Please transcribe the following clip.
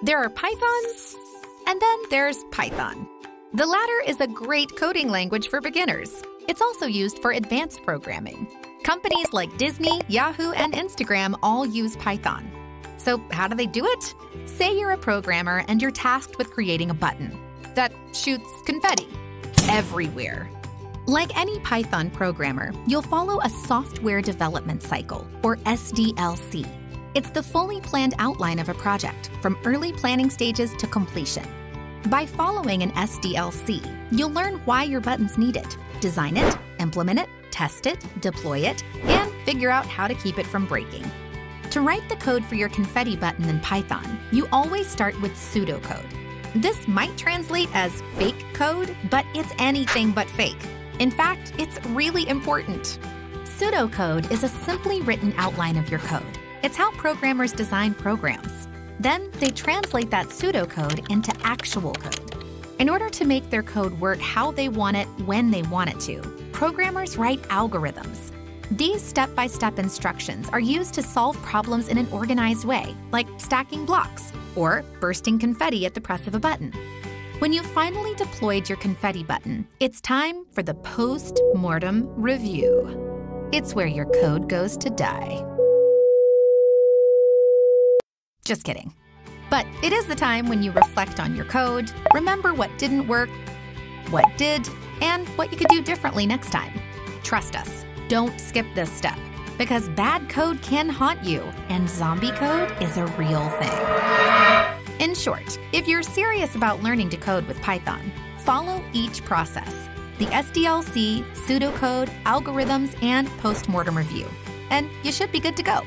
There are Pythons, and then there's Python. The latter is a great coding language for beginners. It's also used for advanced programming. Companies like Disney, Yahoo, and Instagram all use Python. So, how do they do it? Say you're a programmer and you're tasked with creating a button that shoots confetti everywhere. Like any Python programmer, you'll follow a software development cycle, or SDLC. It's the fully planned outline of a project, from early planning stages to completion. By following an SDLC, you'll learn why your buttons need it, design it, implement it, test it, deploy it, and figure out how to keep it from breaking. To write the code for your confetti button in Python, you always start with pseudocode. This might translate as fake code, but it's anything but fake. In fact, it's really important. Pseudocode is a simply written outline of your code. It's how programmers design programs. Then they translate that pseudocode into actual code. In order to make their code work how they want it when they want it to, programmers write algorithms. These step by step instructions are used to solve problems in an organized way, like stacking blocks or bursting confetti at the press of a button. When you've finally deployed your confetti button, it's time for the post mortem review. It's where your code goes to die. Just kidding. But it is the time when you reflect on your code, remember what didn't work, what did, and what you could do differently next time. Trust us, don't skip this step because bad code can haunt you, and zombie code is a real thing. In short, if you're serious about learning to code with Python, follow each process the SDLC, pseudocode, algorithms, and postmortem review. And you should be good to go.